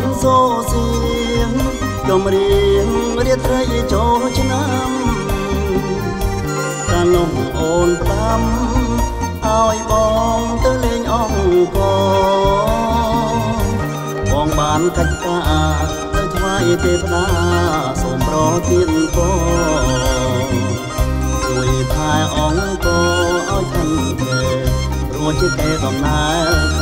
ងសូសៀងចំរៀងរាត្រីចូលឆ្នាំកាលនោះអូនតាមឲ្យបងទៅលេងអង្គបងបានកិច្ចការទៅថ្វាយទេវតាសូមប្រទានពរជួយថែអង្គឲ្យ thân thể រួចជាគេដំណើរ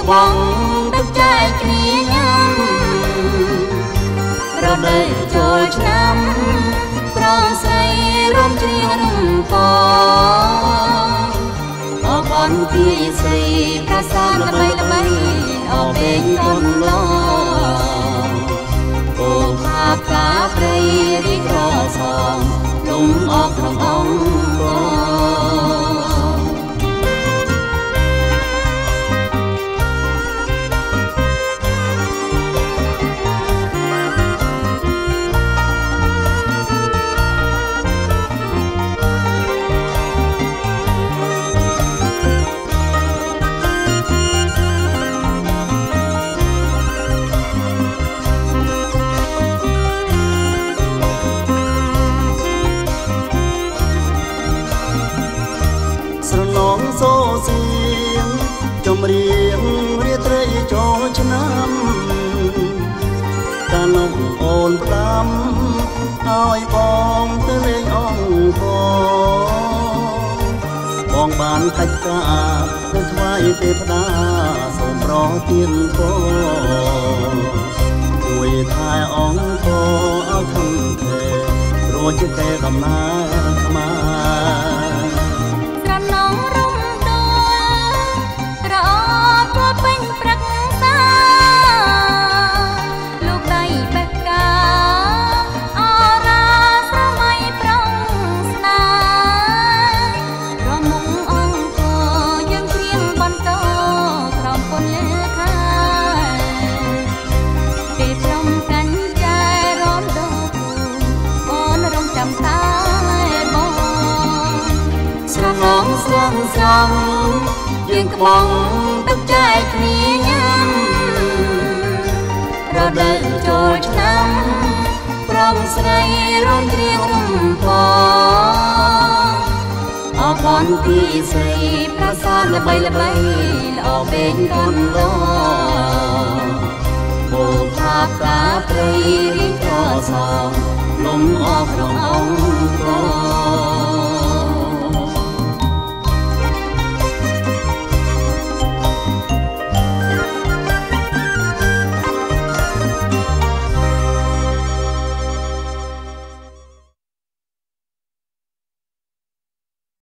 ក្បងទឹកចែកគ្នាញ៉ាំរដូវចូលឆ្នាំប្រងស្រីរំជ្រៀងរំពអបអនពីស្រីប្រាសាទល្បីល្បីអបេងកូនឡ ចម្រៀងរាត្រីចូលឆ្នាំកាលនោះអូនតាមឲ្យបងទៅលេងអង្គបងបានកិច្ចការទៅថ្វាយទេវតាសូមប្រទានពរជួយថែអង្គឲ្យធំធេរួចជាទេដំណើរ ងស្រងយើងក្បងទឹកចែកគ្នាញ៉ាំរដូវចូលឆ្នាំប្រងស្រីរំជ្រៀងរំពអបអនពីស្រីប្រាសាទល្បីល្បីល្អពេញកូនឡបូផាកាព្រៃរីកស្រសងលំអបក្នុងអង្គ